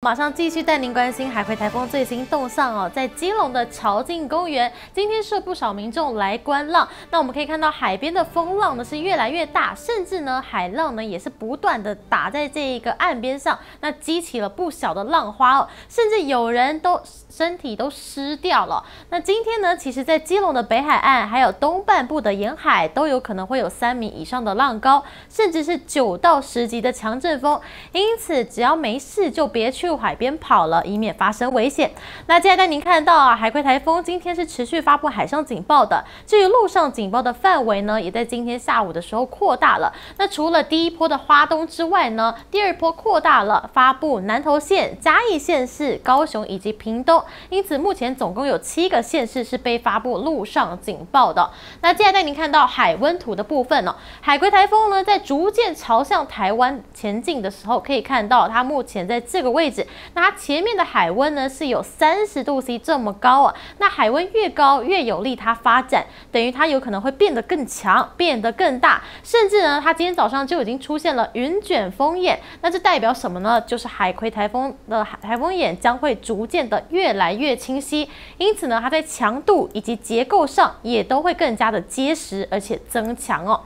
马上继续带您关心海葵台风最新动向哦，在基隆的潮境公园，今天是不少民众来观浪。那我们可以看到海边的风浪呢是越来越大，甚至呢海浪呢也是不断的打在这一个岸边上，那激起了不小的浪花哦，甚至有人都身体都湿掉了。那今天呢，其实在基隆的北海岸还有东半部的沿海都有可能会有三米以上的浪高，甚至是九到十级的强阵风。因此，只要没事就别去。海边跑了，以免发生危险。那接下来带您看到啊，海葵台风今天是持续发布海上警报的。至于陆上警报的范围呢，也在今天下午的时候扩大了。那除了第一波的花东之外呢，第二波扩大了，发布南投县、嘉义县市、高雄以及屏东。因此，目前总共有七个县市是被发布陆上警报的。那接下来带您看到海温图的部分呢，海葵台风呢在逐渐朝向台湾前进的时候，可以看到它目前在这个位置。那它前面的海温呢是有三十度 C 这么高啊，那海温越高越有利它发展，等于它有可能会变得更强，变得更大，甚至呢它今天早上就已经出现了云卷风眼，那这代表什么呢？就是海葵台风的台风眼将会逐渐的越越来越清晰，因此呢它在强度以及结构上也都会更加的结实而且增强哦。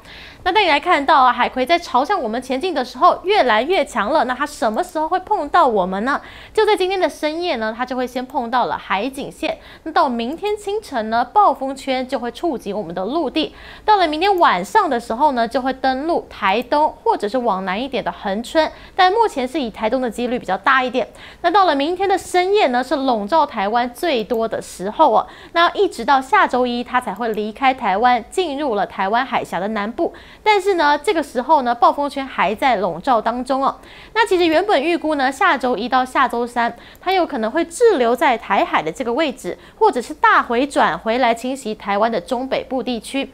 那带你来看到啊，海葵在朝向我们前进的时候越来越强了。那它什么时候会碰到我们呢？就在今天的深夜呢，它就会先碰到了海警线。那到明天清晨呢，暴风圈就会触及我们的陆地。到了明天晚上的时候呢，就会登陆台东或者是往南一点的恒春。但目前是以台东的几率比较大一点。那到了明天的深夜呢，是笼罩台湾最多的时候哦。那一直到下周一，它才会离开台湾，进入了台湾海峡的南部。但是呢，这个时候呢，暴风圈还在笼罩当中哦。那其实原本预估呢，下周一到下周三，它有可能会滞留在台海的这个位置，或者是大回转回来侵袭台湾的中北部地区。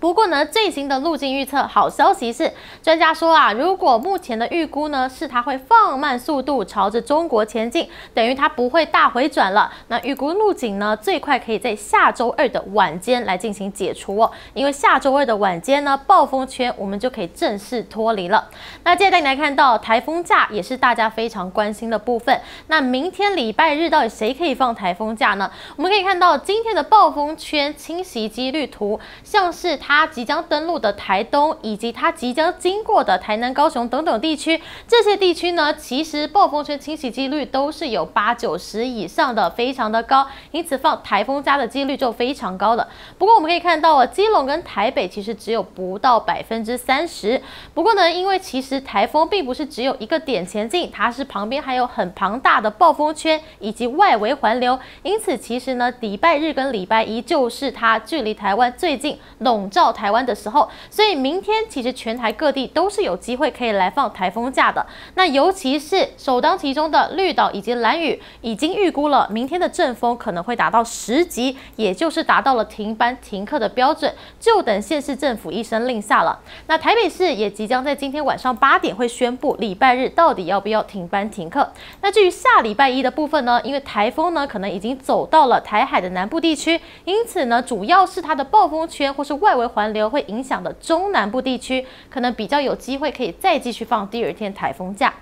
不过呢，最新的路径预测，好消息是，专家说啊，如果目前的预估呢是它会放慢速度朝着中国前进，等于它不会大回转了。那预估路径呢，最快可以在下周二的晚间来进行解除哦，因为下周二的晚间呢，暴风圈我们就可以正式脱离了。那接下来带你来看到台风假，也是大家非常关心的部分。那明天礼拜日到底谁可以放台风假呢？我们可以看到今天的暴风圈侵袭几率图，像是。它即将登陆的台东，以及它即将经过的台南、高雄等等地区，这些地区呢，其实暴风圈侵袭几率都是有八九十以上的，非常的高，因此放台风加的几率就非常高了。不过我们可以看到啊，基隆跟台北其实只有不到百分之三十。不过呢，因为其实台风并不是只有一个点前进，它是旁边还有很庞大的暴风圈以及外围环流，因此其实呢，礼拜日跟礼拜一就是它距离台湾最近笼罩。到台湾的时候，所以明天其实全台各地都是有机会可以来放台风假的。那尤其是首当其冲的绿岛以及蓝屿，已经预估了明天的阵风可能会达到十级，也就是达到了停班停课的标准，就等县市政府一声令下了。那台北市也即将在今天晚上八点会宣布礼拜日到底要不要停班停课。那至于下礼拜一的部分呢，因为台风呢可能已经走到了台海的南部地区，因此呢主要是它的暴风圈或是外围。环流会影响的中南部地区，可能比较有机会可以再继续放第二天台风假。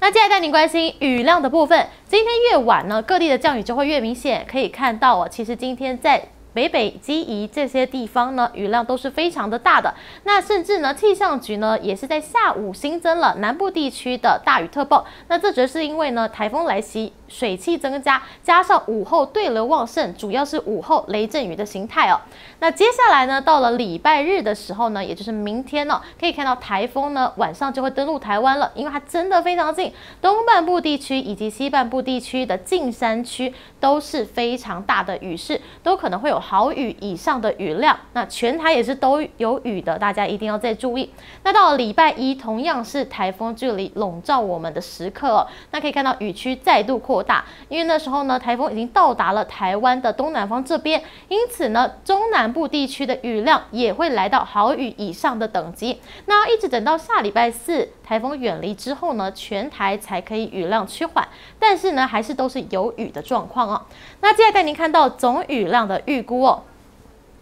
那接下来带您关心雨量的部分，今天越晚呢，各地的降雨就会越明显。可以看到哦，其实今天在北北基宜这些地方呢，雨量都是非常的大的。那甚至呢，气象局呢也是在下午新增了南部地区的大雨特报。那这主要是因为呢，台风来袭。水汽增加，加上午后对流旺盛，主要是午后雷阵雨的形态哦。那接下来呢，到了礼拜日的时候呢，也就是明天呢，可以看到台风呢晚上就会登陆台湾了，因为它真的非常近，东半部地区以及西半部地区的近山区都是非常大的雨势，都可能会有豪雨以上的雨量。那全台也是都有雨的，大家一定要再注意。那到了礼拜一，同样是台风距离笼罩我们的时刻哦，那可以看到雨区再度扩。大，因为那时候呢，台风已经到达了台湾的东南方这边，因此呢，中南部地区的雨量也会来到豪雨以上的等级。那一直等到下礼拜四台风远离之后呢，全台才可以雨量趋缓，但是呢，还是都是有雨的状况哦。那接下来带您看到总雨量的预估哦。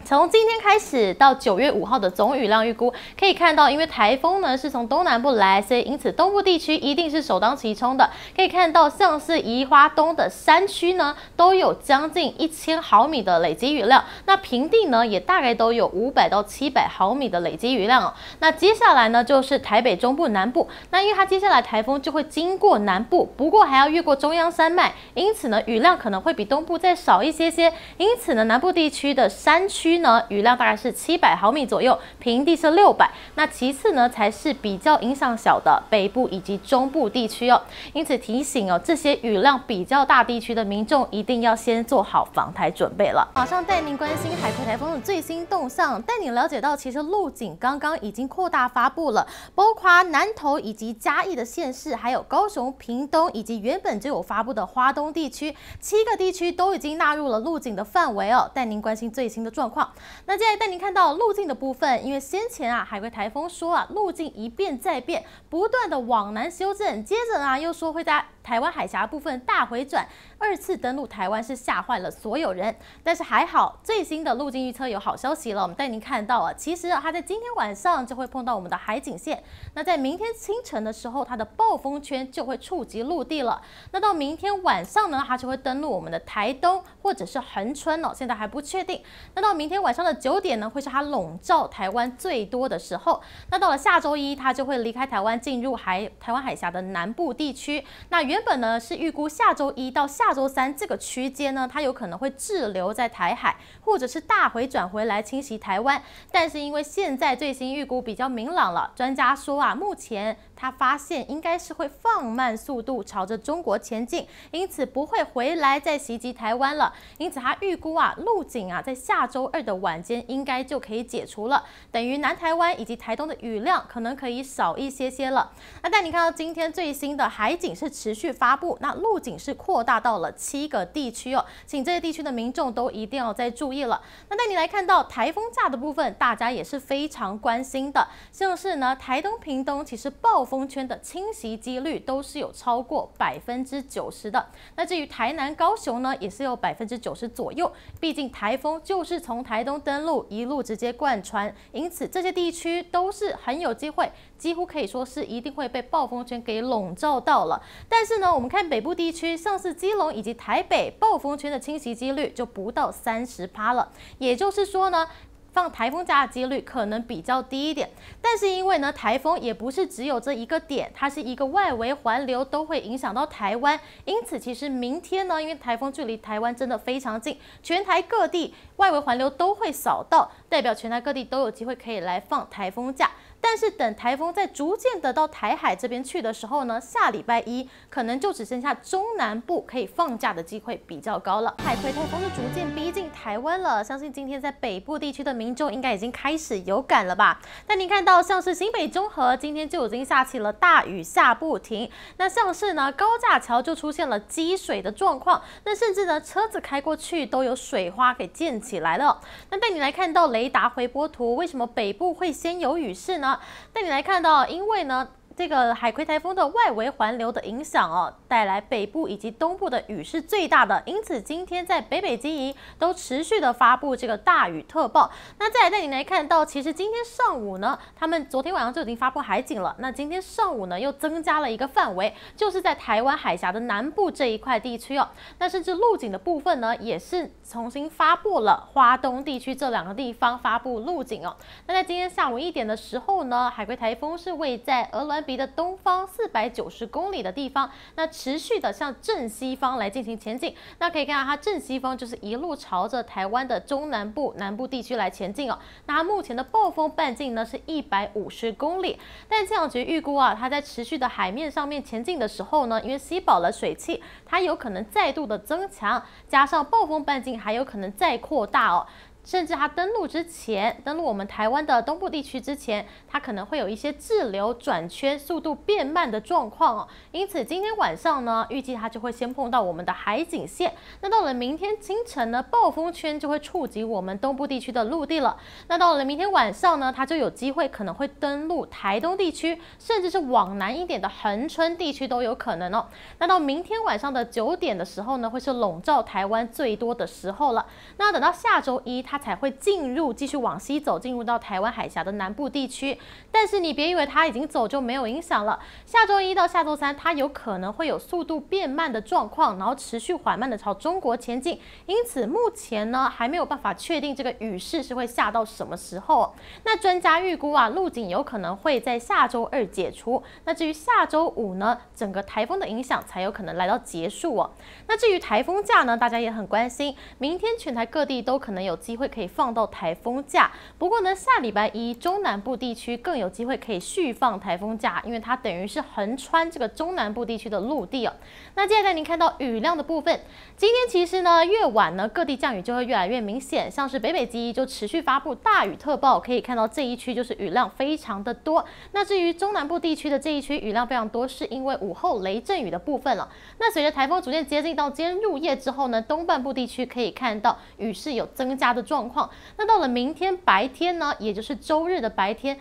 从今天开始到九月五号的总雨量预估，可以看到，因为台风呢是从东南部来，所以因此东部地区一定是首当其冲的。可以看到，像是宜花东的山区呢，都有将近一千毫米的累积雨量。那平地呢，也大概都有五百到七百毫米的累积雨量哦。那接下来呢，就是台北中部南部。那因为它接下来台风就会经过南部，不过还要越过中央山脉，因此呢，雨量可能会比东部再少一些些。因此呢，南部地区的山区。区呢雨量大概是七百毫米左右，平地是六百。那其次呢才是比较影响小的北部以及中部地区哦。因此提醒哦，这些雨量比较大地区的民众一定要先做好防台准备了。马上带您关心海葵台风的最新动向，带您了解到其实路警刚刚已经扩大发布了，包括南投以及嘉义的县市，还有高雄、屏东以及原本就有发布的花东地区，七个地区都已经纳入了路警的范围哦。带您关心最新的状况。那接下来带您看到路径的部分，因为先前啊海龟台风说啊路径一变再变，不断的往南修正，接着啊又说会在台湾海峡部分大回转，二次登陆台湾是吓坏了所有人。但是还好，最新的路径预测有好消息了，我们带您看到啊，其实它在今天晚上就会碰到我们的海景线，那在明天清晨的时候，它的暴风圈就会触及陆地了。那到明天晚上呢，它就会登陆我们的台东或者是恒春哦，现在还不确定。那到明天晚上的九点呢，会是它笼罩台湾最多的时候。那到了下周一，它就会离开台湾，进入海台湾海峡的南部地区。那原原本呢是预估下周一到下周三这个区间呢，它有可能会滞留在台海，或者是大回转回来侵袭台湾。但是因为现在最新预估比较明朗了，专家说啊，目前。他发现应该是会放慢速度朝着中国前进，因此不会回来再袭击台湾了。因此他预估啊，陆警啊在下周二的晚间应该就可以解除了，等于南台湾以及台东的雨量可能可以少一些些了。那带你看到今天最新的海警是持续发布，那陆警是扩大到了七个地区哦，请这些地区的民众都一定要再注意了。那带你来看到台风假的部分，大家也是非常关心的，像是呢台东、屏东其实暴。风圈的侵袭几率都是有超过百分之九十的。那至于台南、高雄呢，也是有百分之九十左右。毕竟台风就是从台东登陆，一路直接贯穿，因此这些地区都是很有机会，几乎可以说是一定会被暴风圈给笼罩到了。但是呢，我们看北部地区，像是基隆以及台北，暴风圈的侵袭几率就不到三十趴了。也就是说呢。放台风假的几率可能比较低一点，但是因为呢，台风也不是只有这一个点，它是一个外围环流都会影响到台湾，因此其实明天呢，因为台风距离台湾真的非常近，全台各地外围环流都会扫到，代表全台各地都有机会可以来放台风假。但是等台风在逐渐的到台海这边去的时候呢，下礼拜一可能就只剩下中南部可以放假的机会比较高了。海葵台风是逐渐逼近台湾了，相信今天在北部地区的民众应该已经开始有感了吧？那您看到像是新北中和今天就已经下起了大雨下不停，那像是呢高架桥就出现了积水的状况，那甚至呢车子开过去都有水花给溅起来了。那带你来看到雷达回波图，为什么北部会先有雨势呢？带你来看到，因为呢。这个海葵台风的外围环流的影响哦，带来北部以及东部的雨是最大的，因此今天在北北基宜都持续的发布这个大雨特报。那再来带你来看到，其实今天上午呢，他们昨天晚上就已经发布海警了。那今天上午呢，又增加了一个范围，就是在台湾海峡的南部这一块地区哦。那甚至陆警的部分呢，也是重新发布了花东地区这两个地方发布陆警哦。那在今天下午一点的时候呢，海葵台风是位在鹅銮。离的东方四百九十公里的地方，那持续的向正西方来进行前进。那可以看到，它正西方就是一路朝着台湾的中南部、南部地区来前进哦。那它目前的暴风半径呢是一百五十公里，但气象局预估啊，它在持续的海面上面前进的时候呢，因为吸饱了水汽，它有可能再度的增强，加上暴风半径还有可能再扩大哦。甚至它登陆之前，登陆我们台湾的东部地区之前，它可能会有一些滞留、转圈、速度变慢的状况哦。因此今天晚上呢，预计它就会先碰到我们的海景线。那到了明天清晨呢，暴风圈就会触及我们东部地区的陆地了。那到了明天晚上呢，它就有机会可能会登陆台东地区，甚至是往南一点的恒春地区都有可能哦。那到明天晚上的九点的时候呢，会是笼罩台湾最多的时候了。那等到下周一。它才会进入，继续往西走，进入到台湾海峡的南部地区。但是你别以为它已经走就没有影响了，下周一到下周三，它有可能会有速度变慢的状况，然后持续缓慢的朝中国前进。因此目前呢还没有办法确定这个雨势是会下到什么时候。那专家预估啊，路径有可能会在下周二解除。那至于下周五呢，整个台风的影响才有可能来到结束哦。那至于台风假呢，大家也很关心，明天全台各地都可能有机会会可以放到台风假。不过呢，下礼拜一中南部地区更有机会可以续放台风假，因为它等于是横穿这个中南部地区的陆地哦。那接下来您看到雨量的部分，今天其实呢越晚呢，各地降雨就会越来越明显，像是北北基就持续发布大雨特报，可以看到这一区就是雨量非常的多。那至于中南部地区的这一区雨量非常多，是因为午后雷阵雨的部分了。那随着台风逐渐接近到今天入夜之后呢，东半部地区可以看到雨势有增加的状况。那到了明天白天呢，也就是周日的白天。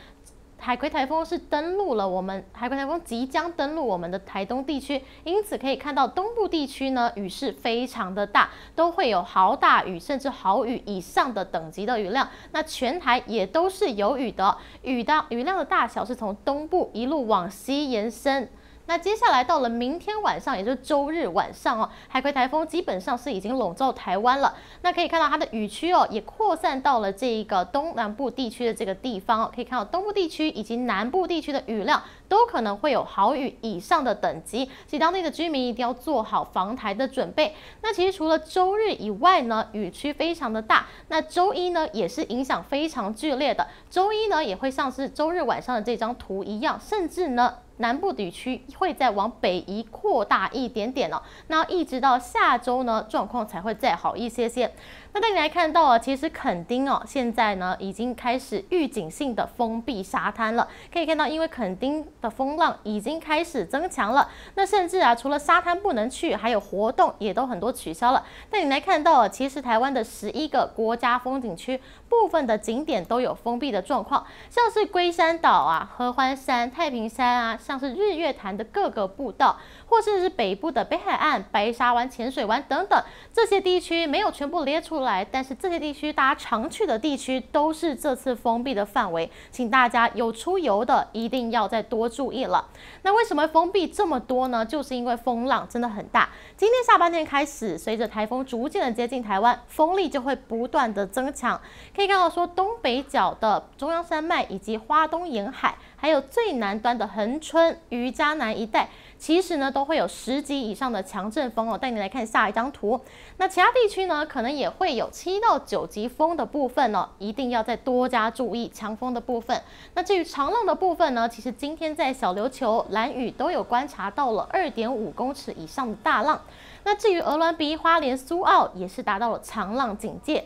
海葵台风是登陆了我们，海葵台风即将登陆我们的台东地区，因此可以看到东部地区呢雨势非常的大，都会有豪大雨甚至豪雨以上的等级的雨量。那全台也都是有雨的，雨的雨量的大小是从东部一路往西延伸。那接下来到了明天晚上，也就是周日晚上哦，海葵台风基本上是已经笼罩台湾了。那可以看到它的雨区哦，也扩散到了这一个东南部地区的这个地方哦。可以看到东部地区以及南部地区的雨量都可能会有豪雨以上的等级，所以当地的居民一定要做好防台的准备。那其实除了周日以外呢，雨区非常的大。那周一呢，也是影响非常剧烈的。周一呢，也会像是周日晚上的这张图一样，甚至呢。南部地区会再往北移扩大一点点哦，那一直到下周呢，状况才会再好一些些。那带你来看到啊，其实垦丁哦，现在呢已经开始预警性的封闭沙滩了。可以看到，因为垦丁的风浪已经开始增强了，那甚至啊，除了沙滩不能去，还有活动也都很多取消了。带你来看到啊，其实台湾的十一个国家风景区部分的景点都有封闭的状况，像是龟山岛啊、合欢山、太平山啊，像是日月潭的各个步道，或者是北部的北海岸、白沙湾、浅水湾等等这些地区，没有全部列出。来，但是这些地区大家常去的地区都是这次封闭的范围，请大家有出游的一定要再多注意了。那为什么封闭这么多呢？就是因为风浪真的很大。今天下半天开始，随着台风逐渐的接近台湾，风力就会不断的增强。可以看到说，东北角的中央山脉以及花东沿海。还有最南端的恒春、渔家南一带，其实呢都会有十级以上的强阵风哦。带你来看下一张图，那其他地区呢可能也会有七到九级风的部分哦，一定要再多加注意强风的部分。那至于长浪的部分呢，其实今天在小琉球、蓝屿都有观察到了二点五公尺以上的大浪。那至于鹅銮鼻、花莲、苏澳也是达到了长浪警戒。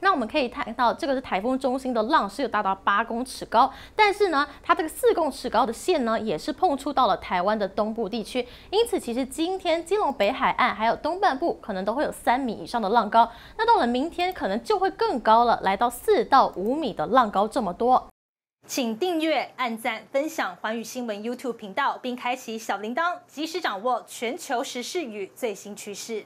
那我们可以看到，这个是台风中心的浪是有达到八公尺高，但是呢，它这个四公尺高的线呢，也是碰触到了台湾的东部地区，因此其实今天金龙北海岸还有东半部可能都会有三米以上的浪高，那到了明天可能就会更高了，来到四到五米的浪高这么多。请订阅、按赞、分享环宇新闻 YouTube 频道，并开启小铃铛，及时掌握全球时事与最新趋势。